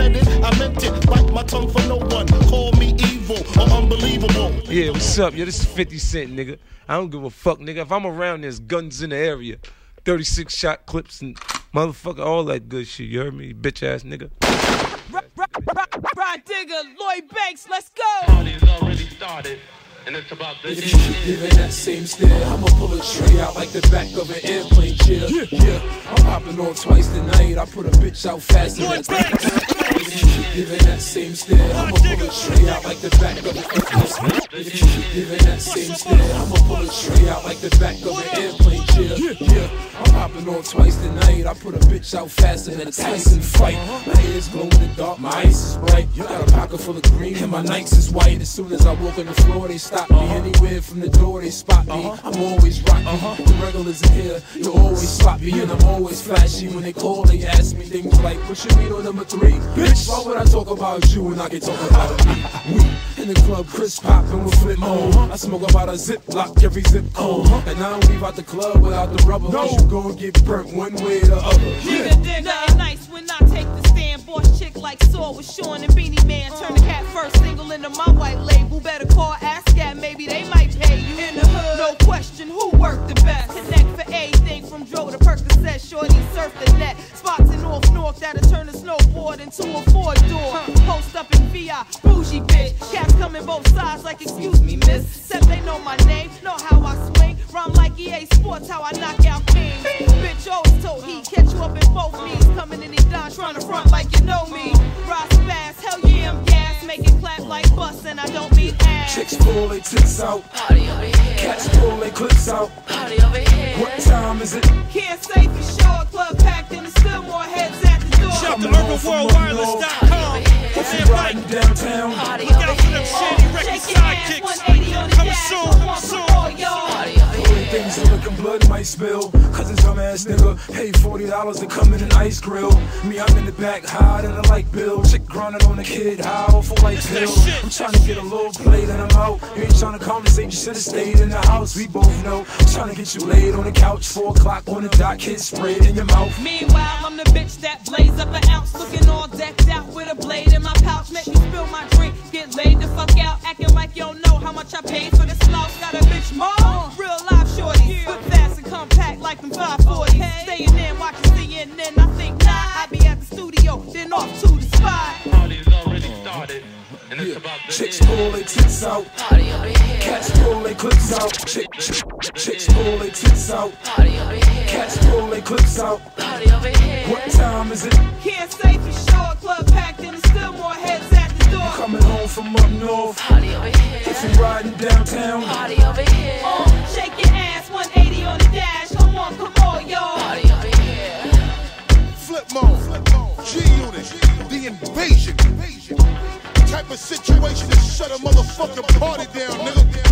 said it, I meant it. Bite my tongue for no one. Call me evil or unbelievable. Yeah, what's up? Yo, this is 50 Cent, nigga. I don't give a fuck, nigga. If I'm around, there's guns in the area. 36 shot clips and motherfucker, all that good shit. You heard me, bitch ass nigga. Rah Digga, Lloyd Banks, let's go. Party's already started. And it's about to If you keep giving that same stare, I'ma pull a tray out like the back of an airplane chair. Yeah, I'm hopping on twice tonight. I put a bitch out faster than If you giving that same stare, I'ma pull a tray out like the back of an airplane If you keep giving that same stare, I'ma pull a tray out like the back of an airplane chair. Yeah, I'm hopping on twice tonight. I put a bitch out faster than a Tyson fight. My hair glow in the dark, my ice is bright. Got a pocket full of green, and my Nikes is white. As soon as I walk on the floor, they stop me. Uh-huh. Anywhere from the door, they spot me. Uh-huh. I'm always rocky. Uh-huh. The regulars in here, you're always sloppy, and I'm always flashy. When they call, they ask me things like, "What's your meat on number three? Bitch, why would I talk about you when I can talk about me? We in the club, Chris poppin' with flip mode. I smoke about a zip lock every zip code, and I don't leave out the club without the rubber. Cause you gon' get burnt one way or the other. Nigga, dig nothing nice when I take the stand. Boss chick like Saw with Sean and Beenie Man. Turn the cat first single into my white label. Better call ASCAP, maybe they might pay you. In the hood, no question, who worked the best? Connect for everything from Dro to Percocet. Shorty surf the net. Spots in North North that'll turn a snowboard into a four door. Post up in VI, bougie bitch. Cats come in both sides like, excuse me, miss. Except they know my name, know how I swing. Rhyme like EA Sports, how I knock out kings. Bitch always told he catch you up in both knees. Coming in these dime, trying to front like you know me. Chicks pull their tits out, cats pull their clips out. What time is it? Can't say for sure, club packed and there's still more heads at the door. Shout to UrbanWorldWireless.com. If you riding downtown, Look out for them shady record sidekicks. Coming soon, soon. Only things that looking blood might spill. Cause it's dumbass nigga. Pay $40 to come in an ice grill. Me, I'm in the back, hide in a light bill. Chick grinding on the kid, high off a white pill. I'm trying to get a little plate and I'm out. You ain't trying to conversate, you should've stayed in the house. We both know. Trying to get you laid on the couch, 4 o'clock on the dot, kid sprayed in your mouth. Meanwhile, I'm the bitch that blaze up an ounce, looking all decked out with a blade in my pouch. Make me spill my drink, get laid the fuck out, acting like you don't know how much I paid for the slouch. Got a bitch more, And it's Chicks pull their tits out. Cats pull their clips out. Chick, chick, chicks pull their tits out. Cats pull their clips out. What time is it? Can't say for sure, club packed and there's still more heads at the door. Coming home from up north. If you riding downtown. Uh, shake your ass, 180 on the dash. Come on, come on, y'all. Flip mode, G Unit, the invasion. Type of situation to shut a motherfucking party down, nigga.